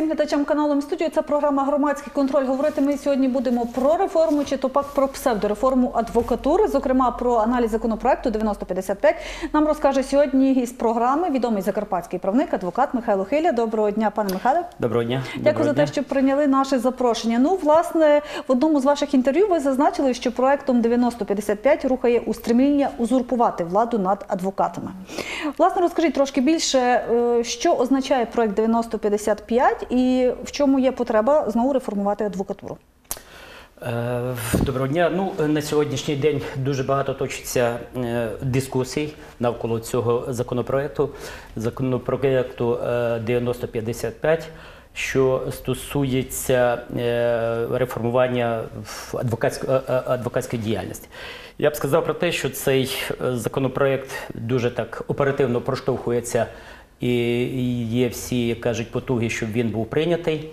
всім глядачам каналу «М студію. Це програма Громадський контроль. Говорити ми сьогодні будемо про реформу чи то пак про псевдореформу адвокатури, зокрема про аналіз законопроекту 9055. Нам розкаже сьогодні із програми відомий закарпатський правник, адвокат Михайло Хиля. Доброго дня, пане Михайле. Доброго дня. Дякую Доброго за те, що прийняли наше запрошення. Ну, власне, в одному з ваших інтерв'ю ви зазначили, що проектом 9055 рухає устремління узурпувати владу над адвокатами. Власне, розкажіть трошки більше, е, що означає проект 9055 і в чому є потреба знову реформувати адвокатуру. Е, Доброго дня. Ну на сьогоднішній день дуже багато точиться е, дискусій навколо цього законопроекту, законопроекту е, 9055, що стосується е, реформування адвокатської е, е, адвокатської діяльності. Я б сказав про те, що цей е, законопроект дуже так оперативно проштовхується і є всі як кажуть потуги, щоб він був прийнятий.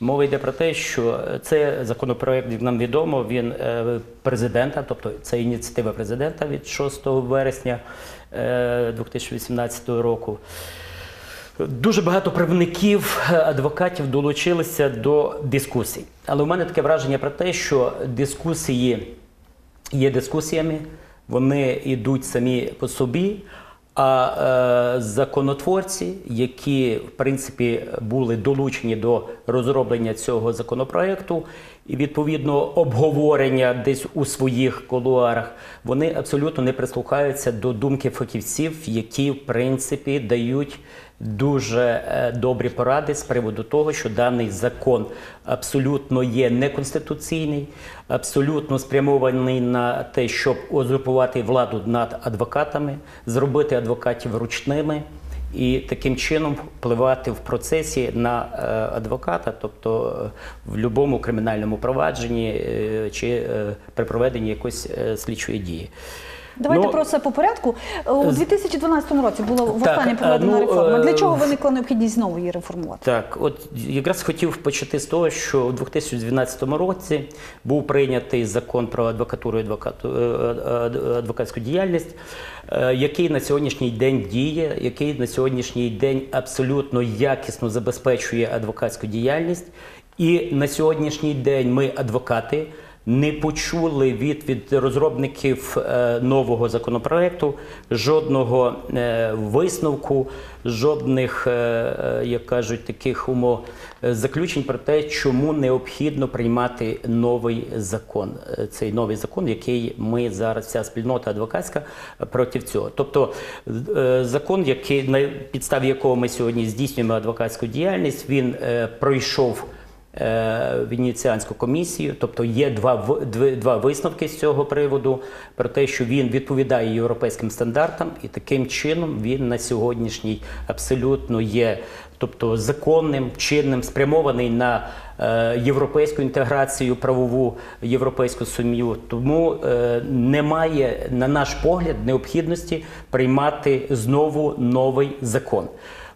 Мова йде про те, що це законопроект, як нам відомо, він е, президента, тобто це ініціатива президента від 6 вересня е, 2018 року. Дуже багато правників, е, адвокатів долучилися до дискусій. Але у мене таке враження про те, що дискусії є дискусіями, вони йдуть самі по собі. А е, законотворці, які в принципі були долучені до розроблення цього законопроекту, і відповідно обговорення десь у своїх колуарах, вони абсолютно не прислухаються до думки фахівців, які в принципі дають дуже е, добрі поради з приводу того, що даний закон абсолютно є неконституційний, абсолютно спрямований на те, щоб узурпувати владу над адвокатами, зробити адвокатів ручними. І таким чином впливати в процесі на е, адвоката, тобто е, в будь-якому кримінальному провадженні чи при проведенні якоїсь слідчої дії. Давайте Ну, про це по порядку. У з- 2012 році була востаннє е, проведена ну, реформа. Для е, чого виникла необхідність знову її реформувати? Так, от якраз хотів почати з того, що у 2012 році був прийнятий закон про адвокатуру і е, е, адвокатську діяльність, е, який на сьогоднішній день діє, який на сьогоднішній день абсолютно якісно забезпечує адвокатську діяльність. І на сьогоднішній день ми, адвокати, не почули від, від розробників е, нового законопроекту жодного е, висновку, жодних, е, як кажуть, таких умов заключень про те, чому необхідно приймати новий закон. Цей новий закон, який ми зараз, вся спільнота адвокатська проти цього. Тобто закон, який на підставі якого ми сьогодні здійснюємо адвокатську діяльність, він пройшов Венеціанську комісію, тобто є два, два висновки з цього приводу про те, що він відповідає європейським стандартам, і таким чином він на сьогоднішній абсолютно є. Тобто законним, чинним, спрямований на е, європейську інтеграцію, правову європейську сім'ю. Тому е, немає, на наш погляд, необхідності приймати знову новий закон.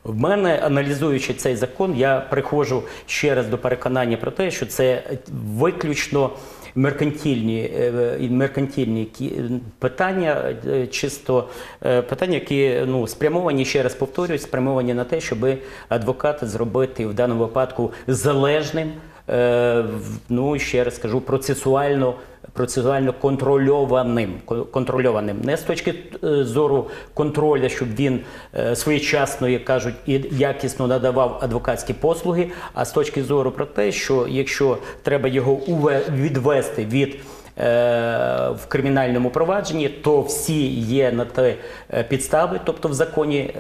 В мене, аналізуючи цей закон, я приходжу ще раз до переконання про те, що це виключно меркантильні, е, меркантильні кі- питання, е, чисто е, питання, які ну, спрямовані, ще раз повторюю, спрямовані на те, щоб адвоката зробити в даному випадку залежним. Ну, ще раз скажу, процесуально, процесуально контрольованим. Кон- контрольованим. Не з точки е, зору контролю, щоб він е, своєчасно, як кажуть, і якісно надавав адвокатські послуги, а з точки зору про те, що якщо треба його відвести від е, в кримінальному провадженні, то всі є на те підстави, тобто в законі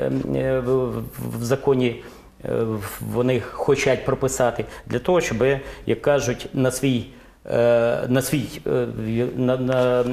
в, законі. Вони хочуть прописати для того, щоб, як кажуть, на свій на свій е, на, на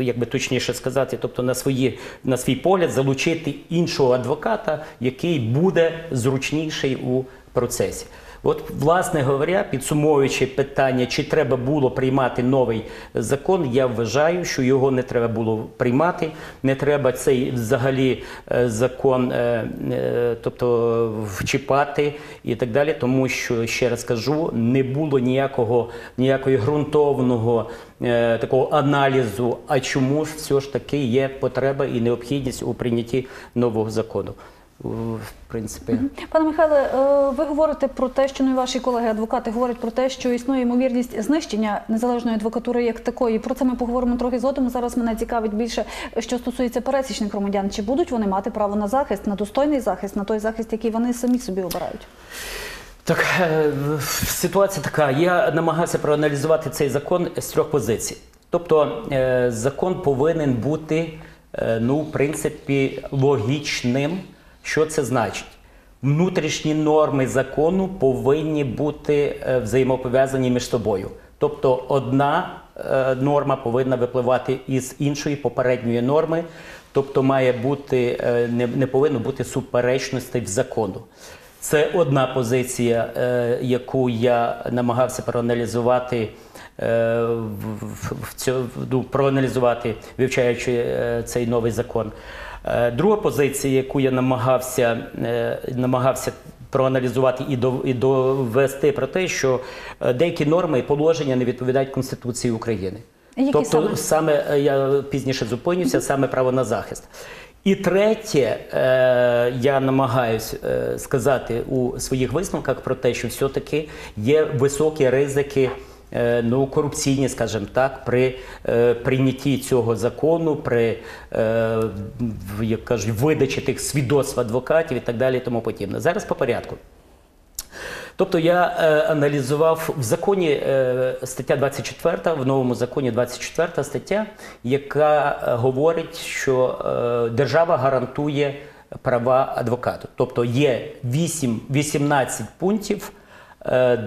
якби точніше сказати, тобто на свої на свій погляд залучити іншого адвоката, який буде зручніший у процесі. От, власне говоря, підсумовуючи питання, чи треба було приймати новий закон, я вважаю, що його не треба було приймати. Не треба цей взагалі е, закон, е, е, тобто вчіпати і так далі, тому що ще раз кажу, не було ніякого ніякої ґрунтовного е, такого аналізу. А чому ж все ж таки є потреба і необхідність у прийнятті нового закону? В принципі. Пане Михайле, е, ви говорите про те, що ну, ваші колеги-адвокати говорять про те, що існує ймовірність знищення незалежної адвокатури як такої. Про це ми поговоримо трохи згодом. Зараз мене цікавить більше, що стосується пересічних громадян. Чи будуть вони мати право на захист, на достойний захист, на той захист, який вони самі собі обирають? Так, е, ситуація така. Я намагався проаналізувати цей закон з трьох позицій. Тобто, е, закон повинен бути, ну, в принципі, логічним. Що це значить? Внутрішні норми закону повинні бути е, взаємопов'язані між собою. Тобто, одна е, норма повинна випливати із іншої попередньої норми, тобто має бути е, не, повинно бути суперечностей в закону. Це одна позиція, яку я намагався проаналізувати, в, цьо- ну, проаналізувати, вивчаючи цей новий закон. Е, друга позиція, яку я намагався, е, намагався проаналізувати і, і довести про те, що е, деякі норми і положення не відповідають Конституції України. Які тобто саме? саме я пізніше зупинюся, саме право на захист. І третє, я намагаюсь сказати у своїх висновках про те, що все-таки є високі ризики. Е, Ну, корупційні, скажімо так, при е, прийнятті цього закону, при е, як кажуть, видачі тих свідоцтв адвокатів і так далі, і тому подібне. Зараз по порядку. Тобто я е, аналізував в законі е, стаття 24, в новому законі 24 стаття, яка говорить, що е, держава гарантує права адвокату. Тобто є 8, 18 пунктів,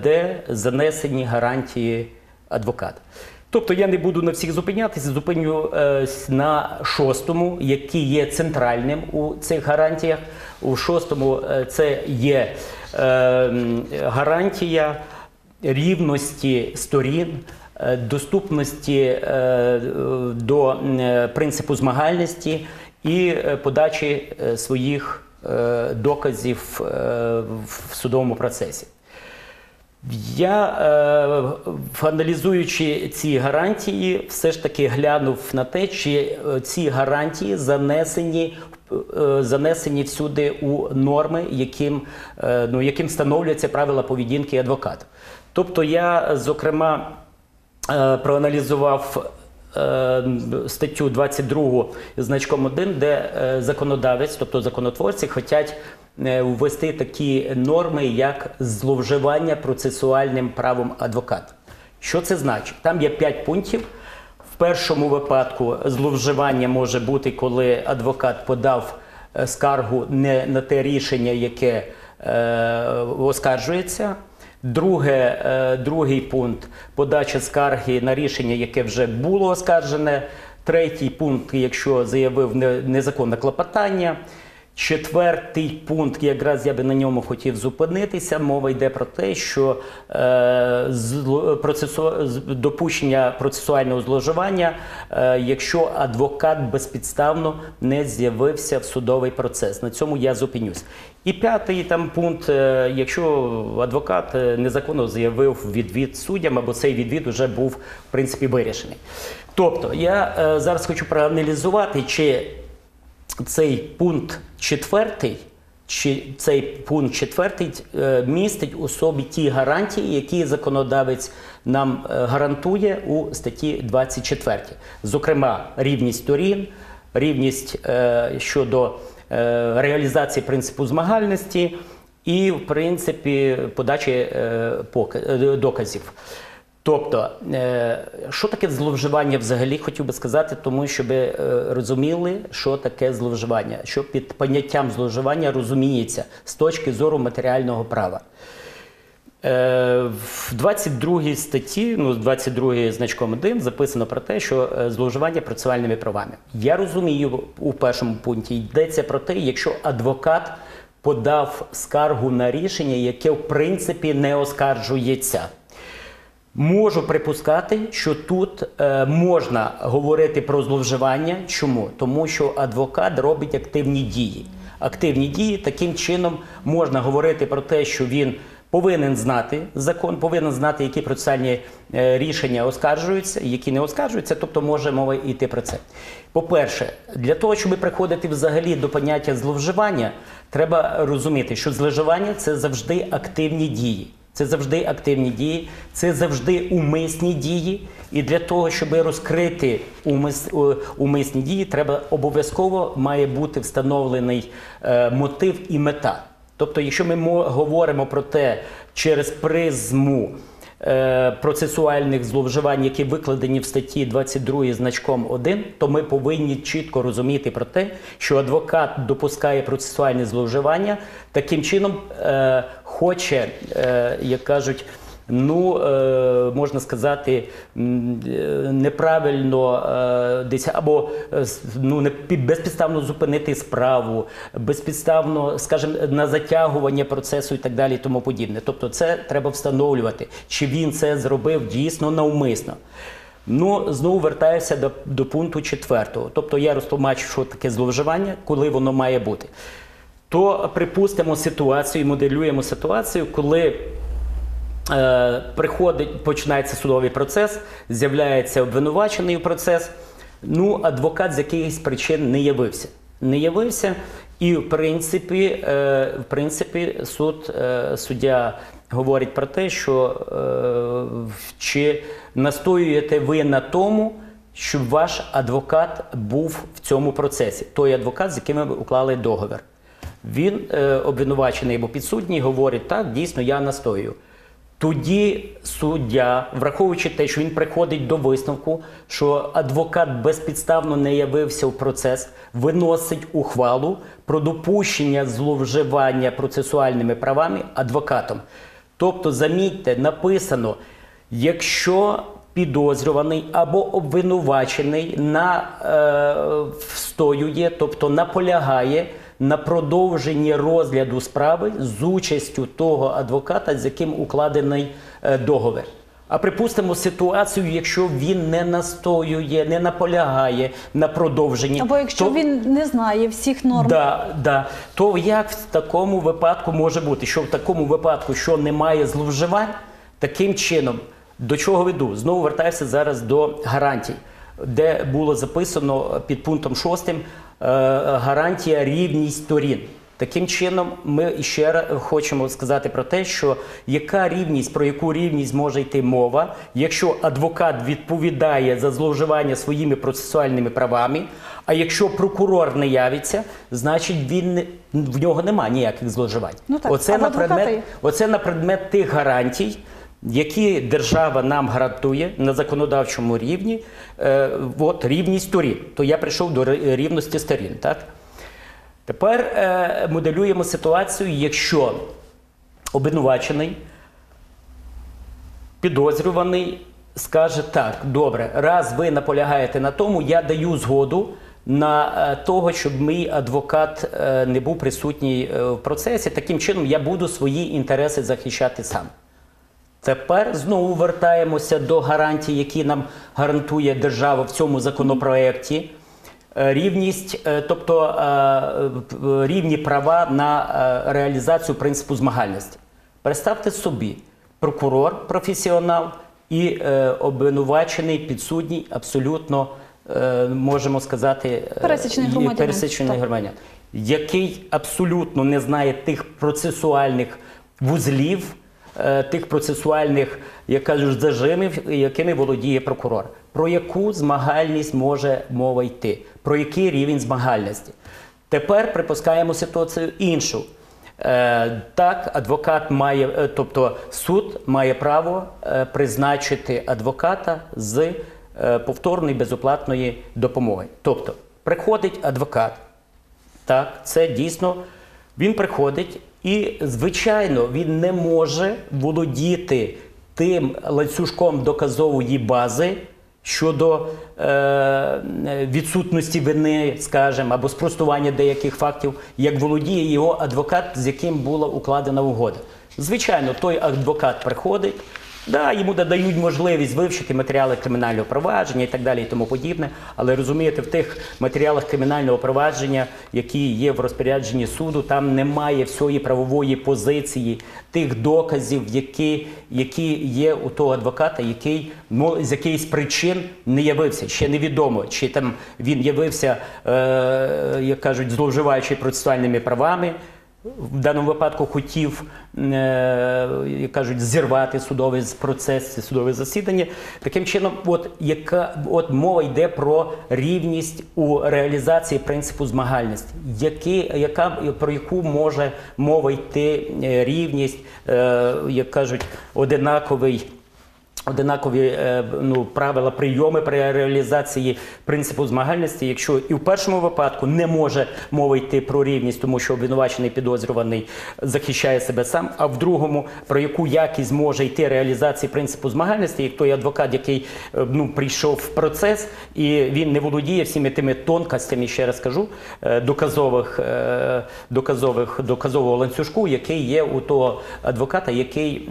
де занесені гарантії адвоката. Тобто я не буду на всіх зупинятися, зупиню е, на шостому, який є центральним у цих гарантіях. У шостому е, це є е, гарантія рівності сторін, е, доступності е, е, до е, принципу змагальності і е, подачі е, своїх е, доказів е, в судовому процесі. Я, е, аналізуючи ці гарантії, все ж таки глянув на те, чи е, ці гарантії занесені, е, занесені всюди у норми, яким, ну, яким встановлюються правила поведінки адвоката. Тобто я, зокрема, проаналізував статтю 22 з значком 1, де е, законодавець, тобто законотворці, хочуть е, ввести такі норми, як зловживання процесуальним правом адвоката. Що це значить? Там є 5 пунктів. В першому випадку зловживання може бути, коли адвокат подав е, скаргу не на те рішення, яке е, оскаржується. Друге, е, другий пункт подача скарги на рішення, яке вже було оскаржене. Третій пункт, якщо заявив не- незаконне клопотання. Четвертий пункт, якраз я би на ньому хотів зупинитися. Мова йде про те, що е, зло- процесу, допущення процесуального зловживання, е, якщо адвокат безпідставно не з'явився в судовий процес. На цьому я зупинюсь. І п'ятий там пункт, е, якщо адвокат е, незаконно заявив відвід суддям, або цей відвід вже був в принципі вирішений. Тобто я е, зараз хочу проаналізувати, чи цей пункт четвертий, чи цей пункт четвертий е, містить у собі ті гарантії, які законодавець нам е, гарантує у статті 24. Зокрема, рівність сторін, рівність е, щодо реалізації принципу змагальності і, в принципі, подачі доказів. Тобто, е, що таке зловживання взагалі, хотів би сказати, тому щоб е, розуміли, що таке зловживання, що під поняттям зловживання розуміється з точки зору матеріального права. Е, В 22 статті, ну, 22 значком 1 записано про те, що зловживання процесуальними правами. Я розумію, у першому пункті йдеться про те, якщо адвокат подав скаргу на рішення, яке в принципі не оскаржується. Можу припускати, що тут е, можна говорити про зловживання. Чому? Тому що адвокат робить активні дії. Активні дії таким чином можна говорити про те, що він повинен знати закон, повинен знати, які процесуальні е, рішення оскаржуються, які не оскаржуються, тобто може мова йти про це. По-перше, для того, щоб приходити взагалі до поняття зловживання, треба розуміти, що зловживання це завжди активні дії. Це завжди активні дії, це завжди умисні дії. І для того, щоб розкрити умис, е, умисні дії, треба обов'язково має бути встановлений е, мотив і мета. Тобто, якщо ми мо- говоримо про те через призму процесуальних зловживань, які викладені в статті 22 значком 1, то ми повинні чітко розуміти про те, що адвокат допускає процесуальне зловживання, таким чином е, хоче, е, як кажуть, Ну, е, можна сказати, е, неправильно е, десь або ну, безпідставно зупинити справу, безпідставно, скажімо, на затягування процесу і так далі, і тому подібне. Тобто, це треба встановлювати, чи він це зробив дійсно навмисно. Ну, знову вертаюся до, до пункту четвертого. Тобто я розтлумачу, що таке зловживання, коли воно має бути. То припустимо ситуацію, моделюємо ситуацію, коли приходить, починається судовий процес, з'являється обвинувачений процес. Ну, адвокат з якихось причин не явився. Не явився, і в принципі, е, в принципі суд, е, суддя говорить про те, що е, чи настоюєте ви на тому, щоб ваш адвокат був в цьому процесі, той адвокат, з яким ви уклали договір. Він е, обвинувачений або підсудній говорить, так, дійсно, я настоюю. Тоді суддя, враховуючи те, що він приходить до висновку, що адвокат безпідставно не явився в процес, виносить ухвалу про допущення зловживання процесуальними правами адвокатом. Тобто, замітьте, написано, якщо підозрюваний або обвинувачений на е, встоює, тобто наполягає на продовженні розгляду справи з участю того адвоката, з яким укладений е, договір. А припустимо ситуацію, якщо він не настоює, не наполягає на продовженні, Або якщо то- він не знає всіх норм. Да, да. То як в такому випадку може бути? Що в такому випадку, що немає зловживань, таким чином, до чого веду? Знову вертаюся зараз до гарантій, де було записано під пунктом 6 е, гарантія рівність сторін. Таким чином, ми ще раз хочемо сказати про те, що яка рівність, про яку рівність може йти мова, якщо адвокат відповідає за зловживання своїми процесуальними правами, а якщо прокурор не явиться, значить він не- в нього немає ніяких зловживань. Ну так, оце, а на предмет, оце на предмет тих гарантій, які держава нам гарантує на законодавчому рівні, е, от, рівність сторін. То я прийшов до рівності сторін. Так? Тепер е, моделюємо ситуацію, якщо обвинувачений, підозрюваний скаже так: добре, раз ви наполягаєте на тому, я даю згоду на е, того, щоб мій адвокат не був присутній в процесі. Таким чином я буду свої інтереси захищати сам. Тепер знову вертаємося до гарантій, які нам гарантує держава в цьому законопроекті. Е, Рівність, е, тобто е, рівні права на реалізацію принципу змагальності. Представте собі, прокурор, професіонал і обвинувачений підсудній абсолютно, можемо сказати, Пересічний громадянин. пересічний громадянин, який абсолютно не знає тих процесуальних вузлів, тих процесуальних, як кажуть, зажимів, якими володіє прокурор. Про яку змагальність може мова йти? Про який рівень змагальності? Тепер припускаємо ситуацію іншу. Е, так, адвокат має, е, тобто суд має право е, призначити адвоката з е, повторної безоплатної допомоги. Тобто, приходить адвокат, так, це дійсно він приходить, і, звичайно, він не може володіти тим ланцюжком доказової бази щодо е, відсутності вини, скажімо, або спростування деяких фактів, як володіє його адвокат, з яким була укладена угода. Звичайно, той адвокат приходить, Да, йому дають можливість вивчити матеріали кримінального провадження і так далі, і тому подібне. Але розумієте, в тих матеріалах кримінального провадження, які є в розпорядженні суду, там немає всієї правової позиції, тих доказів, які, які є у того адвоката, який ну, з якихось причин не явився. Ще невідомо, чи там він явився, е, як кажуть, зловживаючи процесуальними правами. В даному випадку хотів, е, як кажуть, зірвати судовий процес, судове засідання. Таким чином, от яка от мова йде про рівність у реалізації принципу змагальності, які, яка про яку може мова йти е, рівність, е, як кажуть, одинаковий. Одинакові е, ну, правила прийоми при реалізації принципу змагальності, якщо і в першому випадку не може мова йти про рівність, тому що обвинувачений підозрюваний захищає себе сам, а в другому про яку якість може йти реалізації принципу змагальності, як той адвокат, який е, ну, прийшов в процес і він не володіє всіми тими тонкостями, ще раз кажу, е, доказових, доказових, доказового ланцюжку, який є у того адвоката, який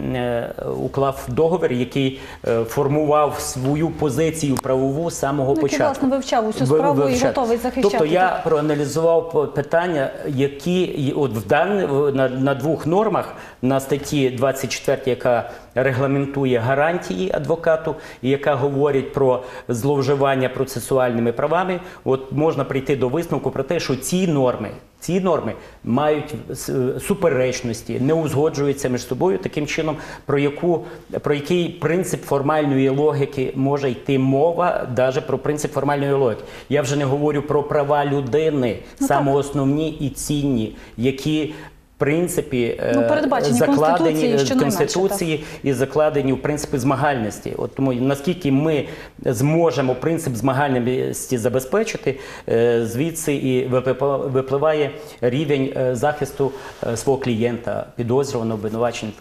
уклав договір, який формував свою позицію правову з самого Ну, який, початку. власне, вивчав усю справу і готовий захищати, Тобто я так? проаналізував питання, які от в дан, на, на двох нормах на статті 24, яка регламентує гарантії адвокату, яка говорить про зловживання процесуальними правами, от можна прийти до висновку про те, що ці норми. Ці норми мають с- суперечності, не узгоджуються між собою таким чином, про яку про який принцип формальної логіки може йти мова, навіть про принцип формальної логіки. Я вже не говорю про права людини, Ну, саме основні і цінні, які принципі е, Ну, передбачені закладені в конституції і закладені в принципи змагальності. От тому наскільки ми зможемо принцип змагальності забезпечити, е, звідси і випливає рівень е, захисту е, свого клієнта, підозрюваного, обвинувачення.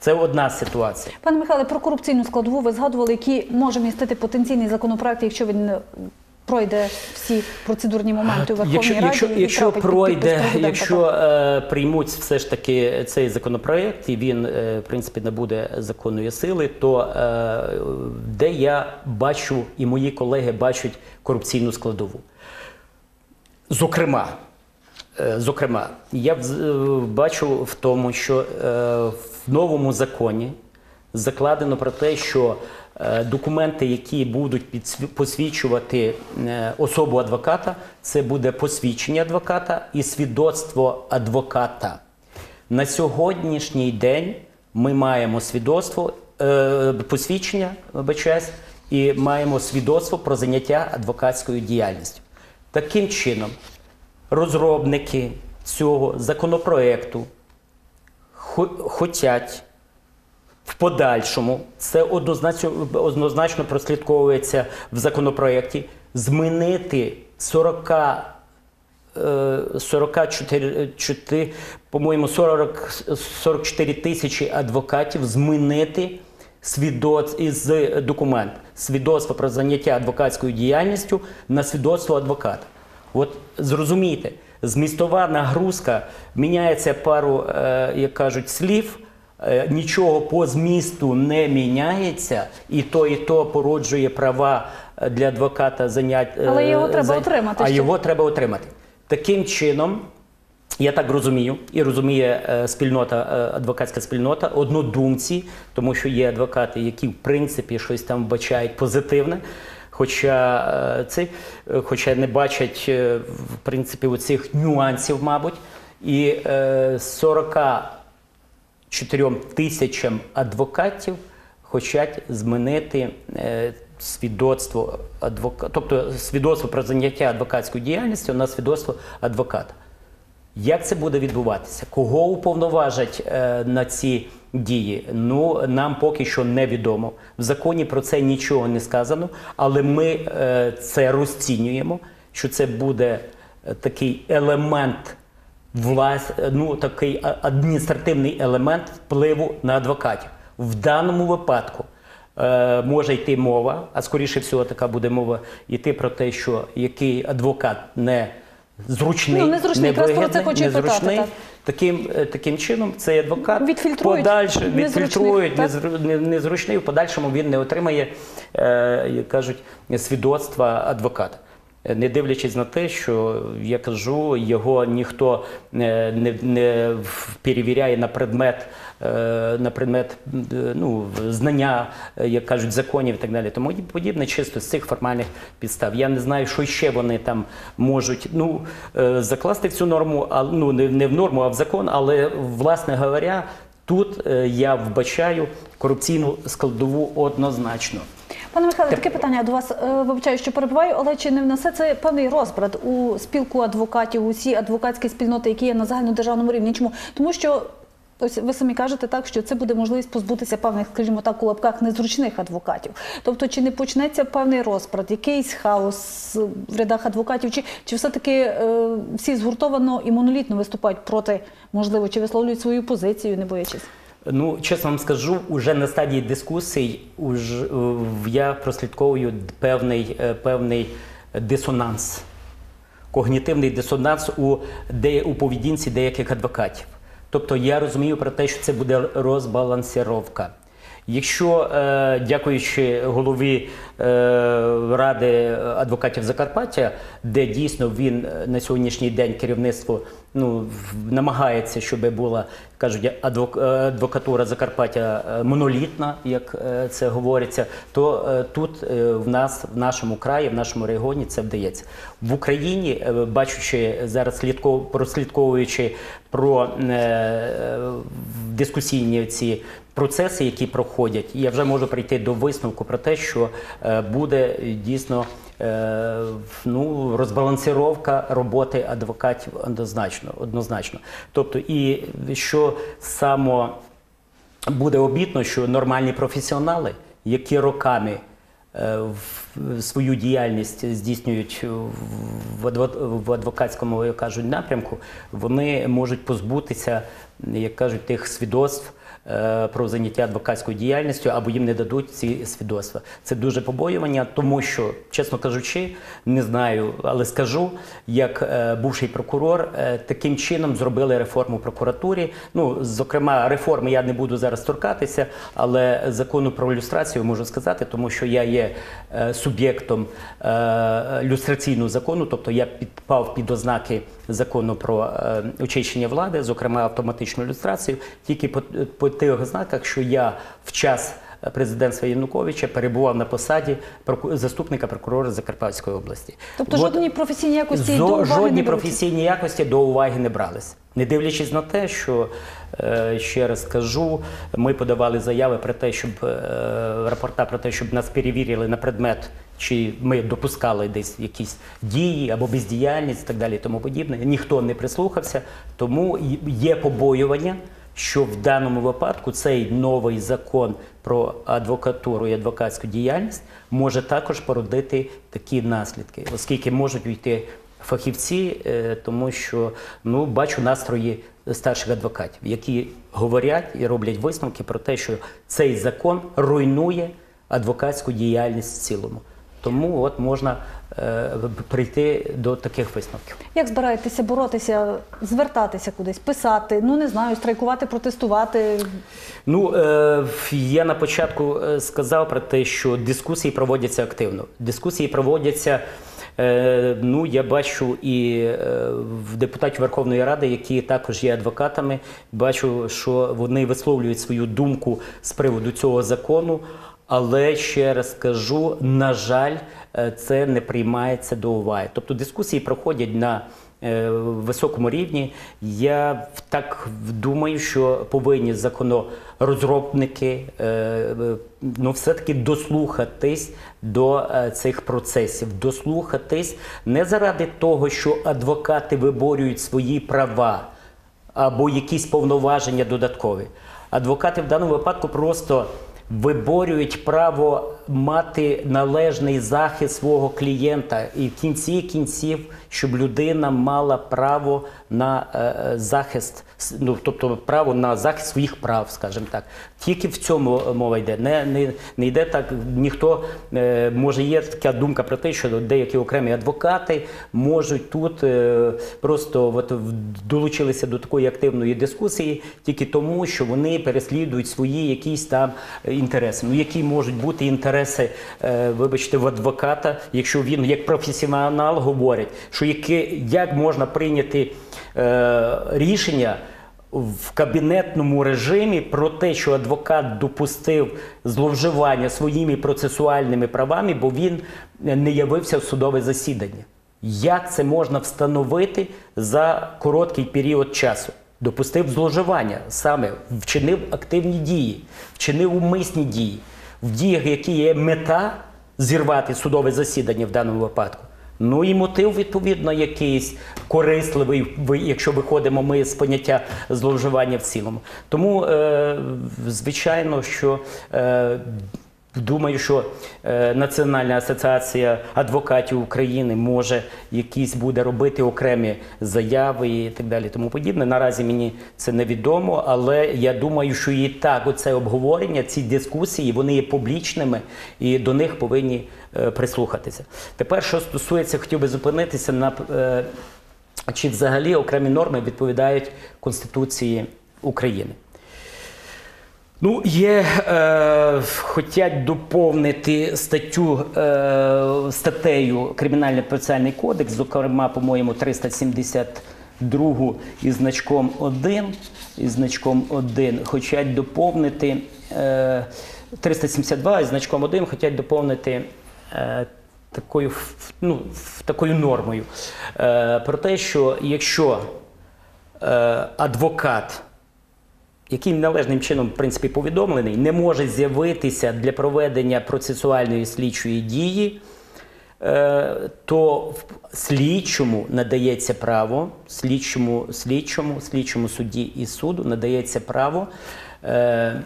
Це одна ситуація. Пане Михайле, про корупційну складову ви згадували, які може містити потенційний законопроект, якщо він е, пройде всі процедурні моменти у Верховній Якщо, Раді. якщо, якщо пройде, якщо е, приймуть все ж таки цей законопроект, і він е, в принципі набуде законної сили, то е, де я бачу, і мої колеги бачать корупційну складову. Зокрема, е, зокрема, я е, бачу в тому, що е, в новому законі закладено про те, що документи, які будуть посвідчувати е, особу адвоката, це буде посвідчення адвоката і свідоцтво адвоката. На сьогоднішній день ми маємо свідоцтво, е, посвідчення, вибачаюсь, і маємо свідоцтво про заняття адвокатською діяльністю. Таким чином, розробники цього законопроекту хо- хотять в подальшому, це однозначно, однозначно прослідковується в законопроекті, змінити 40 е, 44, чотири- по-моєму, 40, 44 тисячі адвокатів змінити свідоц із документ свідоцтво про заняття адвокатською діяльністю на свідоцтво адвоката. От зрозумійте, змістова нагрузка міняється пару, е, як кажуть, слів. Е, нічого по змісту не міняється, і то, і то породжує права е, для адвоката занять. Е, Але його треба за... отримати. А його треба отримати. Таким чином, я так розумію, і розуміє спільнота, адвокатська спільнота, однодумці, тому що є адвокати, які в принципі щось там вбачають позитивне. Хоча це, хоча не бачать в принципі оцих нюансів, мабуть, і 40 Чотирьом тисячам адвокатів хочуть змінити е, свідоцтво адвоката, тобто свідоцтво про заняття адвокатською діяльністю на свідоцтво адвоката. Як це буде відбуватися? Кого уповноважать е, на ці дії? Ну нам поки що невідомо. В законі про це нічого не сказано, але ми е, це розцінюємо, що це буде е, такий елемент влас, ну такий адміністративний елемент впливу на адвокатів. В даному випадку е, може йти мова, а скоріше всього така буде мова йти про те, що який адвокат не зручний, Ну, незручний, якраз про це хочу і питати, так. Таким, е, таким чином цей адвокат Відфільтрують подальше відфільтрують так? незру- не- незручний, в подальшому він не отримає, е, як кажуть, свідоцтва адвоката. Е, Не дивлячись на те, що я кажу, його ніхто не, не, не перевіряє на предмет, е, на предмет е, ну, знання, е, як кажуть, законів і так далі. Тому подібне чисто з цих формальних підстав. Я не знаю, що ще вони там можуть ну, е, закласти в цю норму, а ну не, в норму, а в закон. Але, власне говоря, тут е, я вбачаю корупційну складову однозначно. Пане Михайле, таке питання до вас. Е, Вибачаю, що перебуваю, але чи не внесе це певний розбрат у спілку адвокатів, усі адвокатські спільноти, які є на загальнодержавному рівні? Чому? Тому що ось ви самі кажете так, що це буде можливість позбутися певних, скажімо так, у лапках незручних адвокатів. Тобто, чи не почнеться певний розбрат, якийсь хаос в рядах адвокатів, чи, чи все-таки е, всі згуртовано і монолітно виступають проти, можливо, чи висловлюють свою позицію, не боячись? Ну, чесно вам скажу, уже на стадії дискусій уж, е, я прослідковую певний, е, певний дисонанс, когнітивний дисонанс у, де, у поведінці деяких адвокатів. Тобто я розумію про те, що це буде розбалансировка. Якщо, е, дякуючи голові е, Ради адвокатів Закарпаття, де дійсно він е, на сьогоднішній день керівництво ну, намагається, щоб була, кажуть, адвок, адвокатура Закарпаття монолітна, як це говориться, то тут в нас, в нашому краї, в нашому регіоні це вдається. В Україні, бачучи зараз слідков, прослідковуючи про дискусійні ці процеси, які проходять, я вже можу прийти до висновку про те, що е, буде дійсно е, ну, розбалансировка роботи адвокатів однозначно. однозначно. Тобто, і що само буде обітно, що нормальні професіонали, які роками е, свою діяльність здійснюють в адвокатському як кажуть, напрямку, вони можуть позбутися, як кажуть, тих свідоцтв. Е, Про заняття адвокатською діяльністю або їм не дадуть ці свідоцтва. Це дуже побоювання, тому що, чесно кажучи, не знаю, але скажу, як е, бувший прокурор, е, таким чином зробили реформу прокуратурі. Ну, зокрема, реформи я не буду зараз торкатися, але закону про люстрацію можу сказати, тому що я є суб'єктом люстраційного закону, тобто я підпав під ознаки закону про е, очищення влади, зокрема автоматичну люстрацію, тільки по, по тих ознаках, що я в час президентства Януковича перебував на посаді заступника прокурора Закарпатської області. Тобто От- жодні професійні якості Зо- до уваги жодні не професійні якості до уваги не брались. Не дивлячись на те, що е, ще раз кажу, ми подавали заяви про те, щоб е, рапорта про те, щоб нас перевірили на предмет, чи ми допускали десь якісь дії або бездіяльність, і так далі, тому подібне. Ніхто не прислухався, тому є побоювання. Що в даному випадку цей новий закон про адвокатуру і адвокатську діяльність може також породити такі наслідки, оскільки можуть уйти фахівці, е, тому що ну бачу настрої старших адвокатів, які говорять і роблять висновки про те, що цей закон руйнує адвокатську діяльність в цілому. Тому от можна е, прийти до таких висновків. Як збираєтеся боротися, звертатися кудись, писати, ну не знаю, страйкувати, протестувати? Ну, е, я на початку е, сказав про те, що дискусії проводяться активно. Дискусії проводяться. е, Ну, я бачу і е, в депутатів Верховної Ради, які також є адвокатами, бачу, що вони висловлюють свою думку з приводу цього закону. Але ще раз кажу, на жаль, е, це не приймається до уваги. Тобто дискусії проходять на е, високому рівні. Я так думаю, що повинні законорозробники е, ну, все-таки дослухатись до цих процесів, дослухатись не заради того, що адвокати виборюють свої права або якісь повноваження додаткові. Адвокати в даному випадку просто виборюють право мати належний захист свого клієнта, і в кінці кінців, щоб людина мала право на е, е, захист, ну тобто право на захист своїх прав, скажімо так. Тільки в цьому мова йде. Не, не, не йде так. Ніхто е, може є така думка про те, що деякі окремі адвокати можуть тут е, просто от, долучилися до такої активної дискусії тільки тому, що вони переслідують свої якісь там е, інтереси. Ну які можуть бути інтереси, е, вибачте, в адвоката, якщо він як професіонал говорить, що яке, як можна прийняти е, рішення в кабінетному режимі про те, що адвокат допустив зловживання своїми процесуальними правами, бо він не явився в судове засідання. Як це можна встановити за короткий період часу? Допустив зловживання, саме вчинив активні дії, вчинив умисні дії, в діях, які є мета зірвати судове засідання в даному випадку. Ну і мотив, відповідно, якийсь корисливий, ви- якщо виходимо ми з поняття зловживання в цілому. Тому, е, звичайно, що е, думаю, що е, Національна асоціація адвокатів України може якісь буде робити окремі заяви і так далі. Тому подібне. Наразі мені це невідомо, але я думаю, що і так оце обговорення, ці дискусії, вони є публічними і до них повинні е, прислухатися. Тепер, що стосується, хотів би зупинитися на е, чи взагалі окремі норми відповідають Конституції України. Ну, є, е, хотять доповнити статтю е, статтею Кримінальний процесуальний кодекс, зокрема, по-моєму, 372 із значком 1, із значком 1, хочуть доповнити е, 372 із значком 1, хочуть доповнити е, такою, ну, такою нормою. Е, про те, що якщо е, адвокат який належним чином, в принципі, повідомлений, не може з'явитися для проведення процесуальної слідчої дії, е, то слідчому надається право, слідчому, слідчому, слідчому судді і суду надається право е,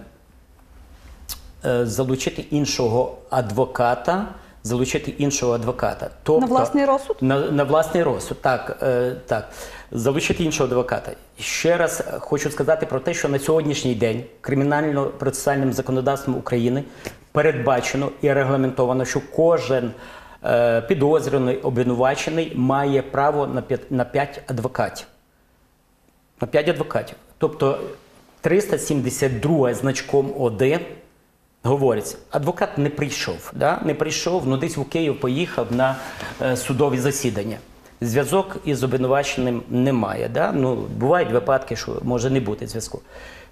е, залучити іншого адвоката. Залучити іншого адвоката. Тобто, На власний розсуд? На, на власний розсуд, так, е, так. Залучити іншого адвоката. Ще раз хочу сказати про те, що на сьогоднішній день кримінально-процесуальним законодавством України передбачено і регламентовано, що кожен е, підозрюваний, обвинувачений має право на 5, на 5 адвокатів. На 5 адвокатів. Тобто 372 значком 1 говориться, адвокат не прийшов, да? не прийшов, ну десь у Київ поїхав на е, судові засідання. Зв'язок із обвинуваченим немає. Да? Ну, бувають випадки, що може не бути зв'язку.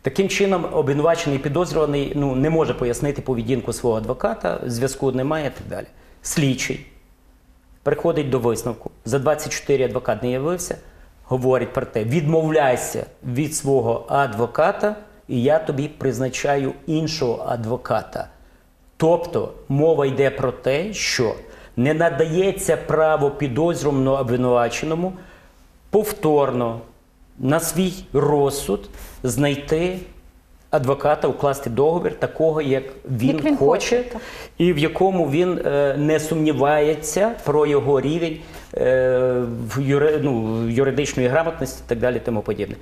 Таким чином, обвинувачений підозрюваний ну, не може пояснити поведінку свого адвоката, зв'язку немає і так далі. Слідчий приходить до висновку. За 24 адвокат не явився, говорить про те, відмовляйся від свого адвоката, і я тобі призначаю іншого адвоката. Тобто мова йде про те, що не надається право підозрюваному обвинуваченому повторно на свій розсуд знайти адвоката, укласти договір такого, як він, Як він хоче, хоче, і в якому він е, не сумнівається про його рівень е, в юри, ну, юридичної грамотності і так далі, тому подібне.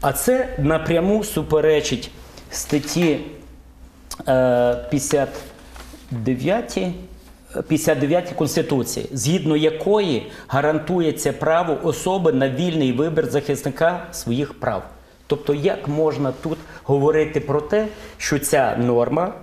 А це напряму суперечить статті е, 59 59 Конституції, згідно якої гарантується право особи на вільний вибір захисника своїх прав. Тобто, як можна тут говорити про те, що ця норма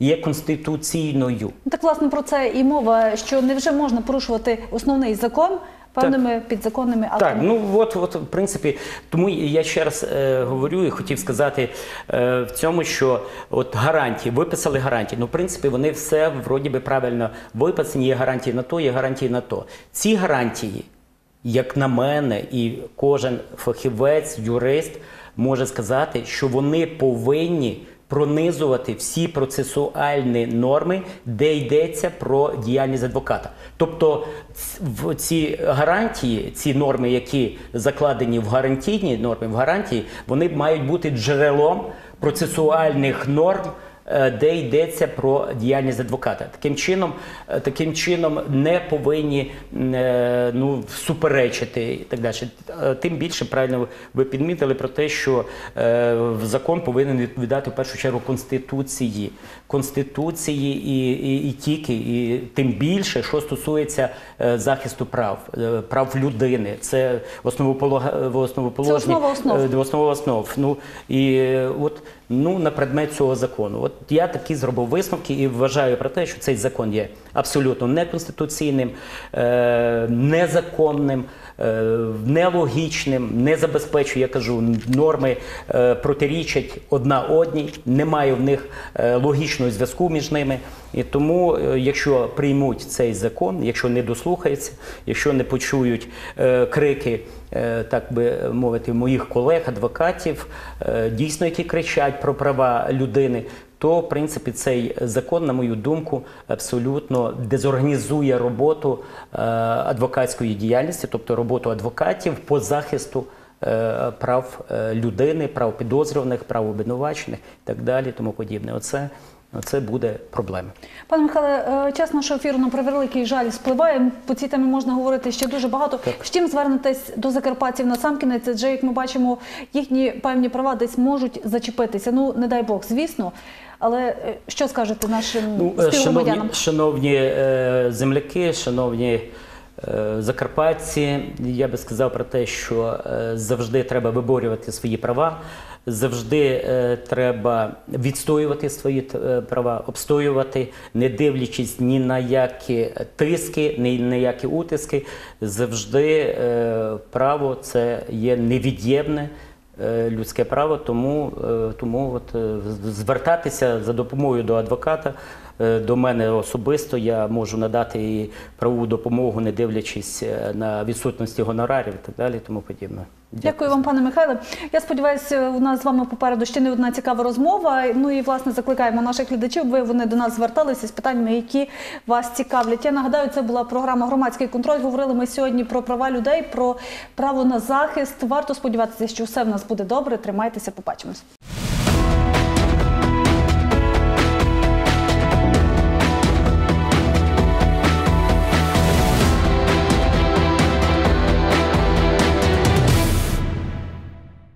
є конституційною? Так, власне, про це і мова, що не вже можна порушувати основний закон певними підзаконними актами. Так, ну от, от, в принципі, тому я ще раз е, говорю і хотів сказати е, в цьому, що от гарантії, виписали гарантії. Ну, в принципі, вони все вроді би правильно виписані. Є гарантії на то, є гарантії на то. Ці гарантії, як на мене, і кожен фахівець, юрист може сказати, що вони повинні пронизувати всі процесуальні норми, де йдеться про діяльність адвоката. Тобто ці гарантії, ці норми, які закладені в гарантійні норми, в гарантії, вони мають бути джерелом процесуальних норм де йдеться про діяльність адвоката. Таким чином, е, таким чином не повинні е, ну, суперечити і так далі. Е, Тим більше правильно ви підмітили про те, що е, закон повинен відповідати в першу чергу конституції, конституції і, і, і тільки, і тим більше, що стосується е, захисту прав, е, прав людини. Це основополога, основоположні основ. е, основа основ. Ну і е, от ну на предмет цього закону. От я такі зробив висновки і вважаю про те, що цей закон є абсолютно неконституційним, е, незаконним, нелогічним, не забезпечує, я кажу, норми е, протирічать одна одній, немає в них е, логічного зв'язку між ними. І тому, е, якщо приймуть цей закон, якщо не дослухаються, якщо не почують е, крики, е, так би мовити, моїх колег, адвокатів, е, дійсно, які кричать про права людини, то в принципі цей закон, на мою думку, абсолютно дезорганізує роботу е, адвокатської діяльності, тобто роботу адвокатів по захисту. е, Прав е, людини, прав підозрюваних, прав обвинувачених і так далі, тому подібне. Оце, оце буде проблема. Пане Михайле, час нашого ефіру на превеликий жаль спливає. По цій темі можна говорити ще дуже багато. З чим звернетесь до закарпатців на сам кінець? Адже, як ми бачимо, їхні певні права десь можуть зачепитися. Ну, не дай Бог, звісно. Але е, що скажете нашим Ну, е, співгромадянам? шановні, шановні е, земляки, шановні закарпатці, я би сказав про те, що завжди треба виборювати свої права, завжди е, треба відстоювати свої е, права, обстоювати, не дивлячись ні на які тиски, ні на які утиски. Завжди е, право це є невід'ємне людське право, тому, е, тому от, е, звертатися за допомогою до адвоката. Е, До мене особисто я можу надати і правову допомогу, не дивлячись е, на відсутності гонорарів і так далі, тому подібне. Дякую вам, пане Михайле. Я сподіваюся, у нас з вами попереду ще не одна цікава розмова. Ну і власне закликаємо наших глядачів, аби вони до нас зверталися з питаннями, які вас цікавлять. Я нагадаю, це була програма Громадський контроль. Говорили ми сьогодні про права людей, про право на захист. Варто сподіватися, що все в нас буде добре. Тримайтеся, побачимось.